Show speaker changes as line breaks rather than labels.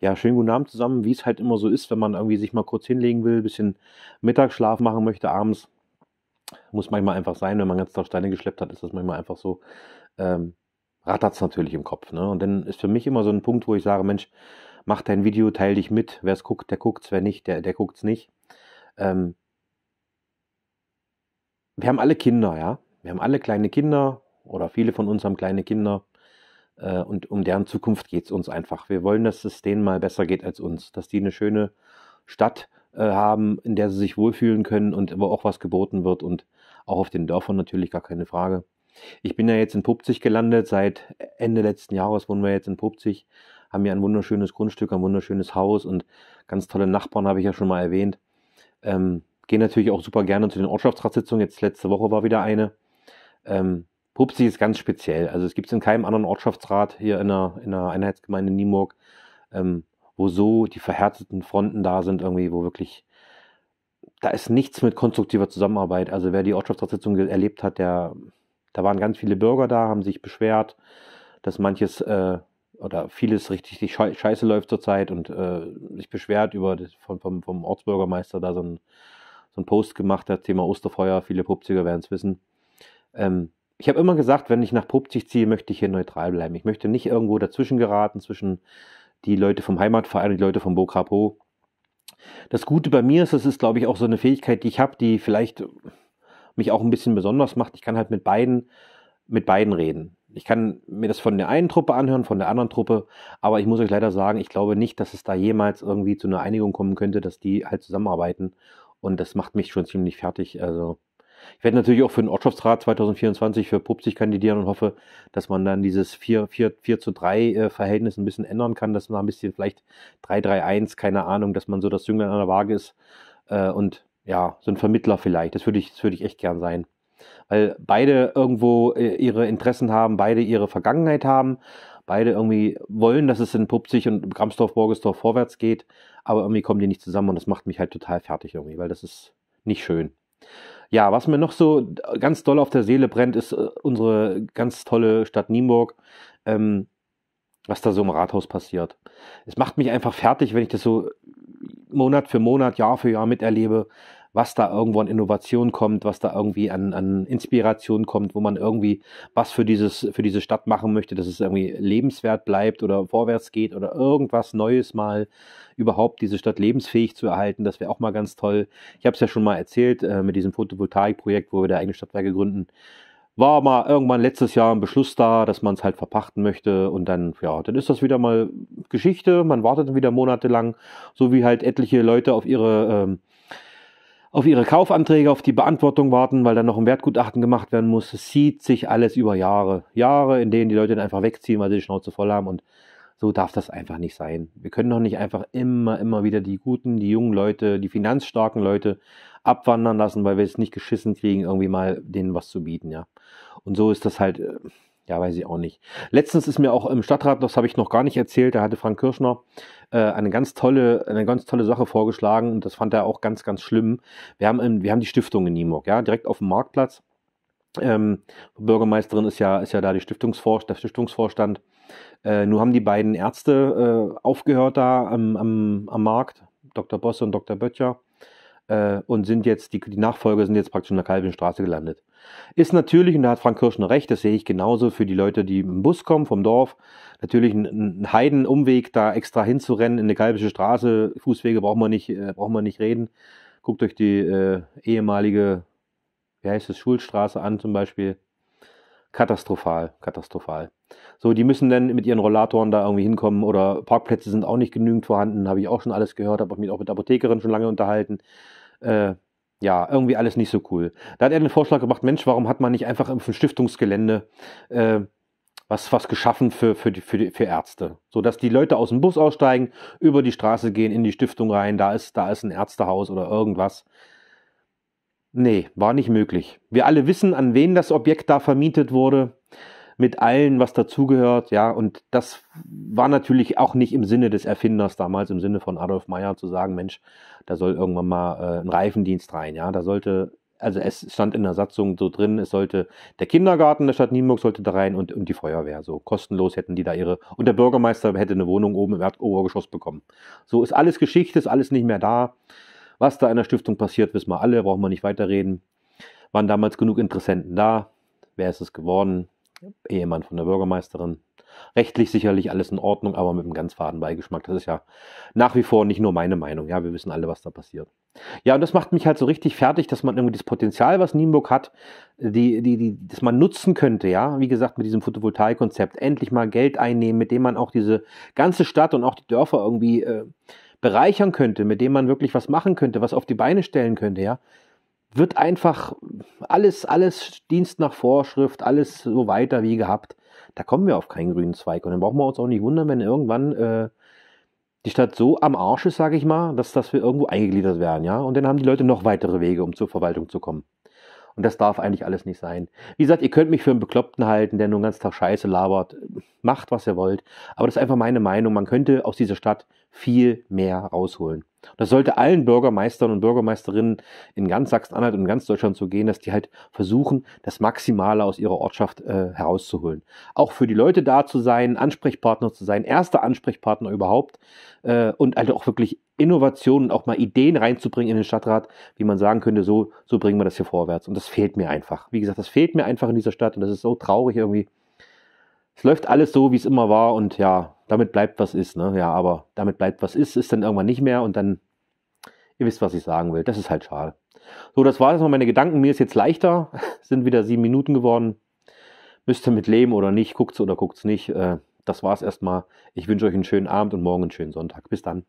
Ja, schönen guten Abend zusammen, wie es halt immer so ist, wenn man irgendwie sich mal kurz hinlegen will, ein bisschen Mittagsschlaf machen möchte abends. Muss manchmal einfach sein, wenn man ganz Tag Steine geschleppt hat, ist das manchmal einfach so. Ähm, rattert es natürlich im Kopf. Ne? Und dann ist für mich immer so ein Punkt, wo ich sage, Mensch, mach dein Video, teil dich mit. Wer es guckt, der guckt es, wer nicht, der, der guckt es nicht. Ähm, wir haben alle Kinder, ja. Wir haben alle kleine Kinder oder viele von uns haben kleine Kinder. Äh, und um deren Zukunft geht es uns einfach. Wir wollen, dass es denen mal besser geht als uns, dass die eine schöne Stadt äh, haben, in der sie sich wohlfühlen können und aber auch was geboten wird und auch auf den Dörfern natürlich gar keine Frage. Ich bin ja jetzt in Pupzig gelandet, seit Ende letzten Jahres wohnen wir jetzt in Pupzig, haben ja ein wunderschönes Grundstück, ein wunderschönes Haus und ganz tolle Nachbarn, habe ich ja schon mal erwähnt. Ähm, Gehe natürlich auch super gerne zu den Ortschaftsratssitzungen, jetzt letzte Woche war wieder eine. Ähm, Pupsi ist ganz speziell. Also es gibt es in keinem anderen Ortschaftsrat hier in der, in der Einheitsgemeinde Nienburg, ähm, wo so die verhärteten Fronten da sind, irgendwie, wo wirklich, da ist nichts mit konstruktiver Zusammenarbeit. Also wer die Ortschaftsratssitzung erlebt hat, der, da waren ganz viele Bürger da, haben sich beschwert, dass manches äh, oder vieles richtig scheiße läuft zurzeit und äh, sich beschwert über das, von, vom, vom Ortsbürgermeister da so ein, so ein Post gemacht hat, Thema Osterfeuer, viele Pupziger werden es wissen. Ähm, ich habe immer gesagt, wenn ich nach Pupzig ziehe, möchte ich hier neutral bleiben. Ich möchte nicht irgendwo dazwischen geraten, zwischen die Leute vom Heimatverein und die Leute vom Bokrapo. Das Gute bei mir ist, das ist, glaube ich, auch so eine Fähigkeit, die ich habe, die vielleicht mich auch ein bisschen besonders macht. Ich kann halt mit beiden, mit beiden reden. Ich kann mir das von der einen Truppe anhören, von der anderen Truppe, aber ich muss euch leider sagen, ich glaube nicht, dass es da jemals irgendwie zu einer Einigung kommen könnte, dass die halt zusammenarbeiten. Und das macht mich schon ziemlich fertig. Also ich werde natürlich auch für den Ortschaftsrat 2024 für Pupzig kandidieren und hoffe, dass man dann dieses 4, 4, 4 zu 3 äh, Verhältnis ein bisschen ändern kann, dass man ein bisschen vielleicht 3, 3, 1, keine Ahnung, dass man so das Jünglein an der Waage ist äh, und ja, so ein Vermittler vielleicht. Das würde ich, das würde ich echt gern sein. Weil beide irgendwo äh, ihre Interessen haben, beide ihre Vergangenheit haben, beide irgendwie wollen, dass es in Pupzig und Gramsdorf, Borgesdorf vorwärts geht, aber irgendwie kommen die nicht zusammen und das macht mich halt total fertig irgendwie, weil das ist nicht schön. Ja, was mir noch so ganz doll auf der Seele brennt, ist äh, unsere ganz tolle Stadt Nienburg. Ähm, was da so im Rathaus passiert. Es macht mich einfach fertig, wenn ich das so Monat für Monat, Jahr für Jahr miterlebe, was da irgendwo an Innovation kommt, was da irgendwie an, an Inspiration kommt, wo man irgendwie was für, dieses, für diese Stadt machen möchte, dass es irgendwie lebenswert bleibt oder vorwärts geht oder irgendwas Neues mal überhaupt diese Stadt lebensfähig zu erhalten. Das wäre auch mal ganz toll. Ich habe es ja schon mal erzählt äh, mit diesem Photovoltaikprojekt, wo wir der eigene Stadtwerke gründen war mal irgendwann letztes Jahr ein Beschluss da, dass man es halt verpachten möchte und dann, ja, dann ist das wieder mal Geschichte. Man wartet wieder monatelang, so wie halt etliche Leute auf ihre ähm, auf ihre Kaufanträge, auf die Beantwortung warten, weil dann noch ein Wertgutachten gemacht werden muss. Es zieht sich alles über Jahre. Jahre, in denen die Leute dann einfach wegziehen, weil sie die Schnauze voll haben. Und so darf das einfach nicht sein. Wir können doch nicht einfach immer, immer wieder die guten, die jungen Leute, die finanzstarken Leute abwandern lassen, weil wir es nicht geschissen kriegen, irgendwie mal denen was zu bieten, ja. Und so ist das halt, äh, ja, weiß ich auch nicht. Letztens ist mir auch im Stadtrat, das habe ich noch gar nicht erzählt, da hatte Frank Kirschner äh, eine ganz tolle, eine ganz tolle Sache vorgeschlagen und das fand er auch ganz, ganz schlimm. Wir haben, wir haben die Stiftung in Nienburg, ja, direkt auf dem Marktplatz. Ähm, Bürgermeisterin ist ja, ist ja da die Stiftungsvor der Stiftungsvorstand. Äh, nur haben die beiden Ärzte äh, aufgehört da am, am, am Markt, Dr. Bosse und Dr. Böttcher äh, und sind jetzt, die, die Nachfolger sind jetzt praktisch in der Calvinstraße gelandet. Ist natürlich, und da hat Frank Kirschner recht, das sehe ich genauso für die Leute, die im Bus kommen vom Dorf, natürlich ein, ein Heidenumweg, da extra hinzurennen in eine Kalbische Straße, Fußwege braucht man nicht, äh, braucht man nicht reden. Guckt euch die äh, ehemalige, wie heißt es, Schulstraße an zum Beispiel. Katastrophal, katastrophal. So, die müssen dann mit ihren Rollatoren da irgendwie hinkommen oder Parkplätze sind auch nicht genügend vorhanden, habe ich auch schon alles gehört, habe mich auch mit der Apothekerin schon lange unterhalten. Äh, ja, irgendwie alles nicht so cool. Da hat er den Vorschlag gemacht, Mensch, warum hat man nicht einfach dem Stiftungsgelände äh, was, was geschaffen für, für, die, für, die, für Ärzte? So dass die Leute aus dem Bus aussteigen, über die Straße gehen, in die Stiftung rein, da ist, da ist ein Ärztehaus oder irgendwas. Nee, war nicht möglich. Wir alle wissen, an wen das Objekt da vermietet wurde mit allen, was dazugehört, ja, und das war natürlich auch nicht im Sinne des Erfinders damals, im Sinne von Adolf Meyer zu sagen, Mensch, da soll irgendwann mal äh, ein Reifendienst rein, ja, da sollte also es stand in der Satzung so drin, es sollte der Kindergarten der Stadt Nienburg sollte da rein und, und die Feuerwehr. So kostenlos hätten die da ihre. Und der Bürgermeister hätte eine Wohnung oben im Erdobergeschoss bekommen. So ist alles Geschichte, ist alles nicht mehr da. Was da in der Stiftung passiert, wissen wir alle, brauchen wir nicht weiterreden. Waren damals genug Interessenten da. Wer ist es geworden? Ehemann von der Bürgermeisterin. Rechtlich sicherlich alles in Ordnung, aber mit einem ganz faden Beigeschmack. Das ist ja nach wie vor nicht nur meine Meinung. Ja, wir wissen alle, was da passiert. Ja, und das macht mich halt so richtig fertig, dass man irgendwie das Potenzial, was Nienburg hat, die, die, die, das man nutzen könnte, ja, wie gesagt, mit diesem Photovoltaikkonzept, endlich mal Geld einnehmen, mit dem man auch diese ganze Stadt und auch die Dörfer irgendwie äh, bereichern könnte, mit dem man wirklich was machen könnte, was auf die Beine stellen könnte, ja wird einfach alles, alles Dienst nach Vorschrift, alles so weiter wie gehabt da kommen wir auf keinen grünen Zweig. Und dann brauchen wir uns auch nicht wundern, wenn irgendwann äh, die Stadt so am Arsch ist, sage ich mal, dass, dass wir irgendwo eingegliedert werden, ja. Und dann haben die Leute noch weitere Wege, um zur Verwaltung zu kommen. Und das darf eigentlich alles nicht sein. Wie gesagt, ihr könnt mich für einen Bekloppten halten, der nur den ganzen Tag Scheiße labert. Macht, was ihr wollt. Aber das ist einfach meine Meinung. Man könnte aus dieser Stadt viel mehr rausholen. Das sollte allen Bürgermeistern und Bürgermeisterinnen in ganz Sachsen-Anhalt und in ganz Deutschland so gehen, dass die halt versuchen, das Maximale aus ihrer Ortschaft äh, herauszuholen. Auch für die Leute da zu sein, Ansprechpartner zu sein, erster Ansprechpartner überhaupt äh, und halt auch wirklich Innovationen, auch mal Ideen reinzubringen in den Stadtrat, wie man sagen könnte, so, so bringen wir das hier vorwärts. Und das fehlt mir einfach. Wie gesagt, das fehlt mir einfach in dieser Stadt und das ist so traurig irgendwie. Es läuft alles so, wie es immer war und ja, damit bleibt was ist, ne? Ja, aber damit bleibt was ist, ist dann irgendwann nicht mehr und dann, ihr wisst, was ich sagen will. Das ist halt schade. So, das war jetzt mal meine Gedanken. Mir ist jetzt leichter. Sind wieder sieben Minuten geworden. Müsst ihr mit leben oder nicht, guckt's oder guckt's nicht. Äh, das war's erstmal. Ich wünsche euch einen schönen Abend und morgen einen schönen Sonntag. Bis dann.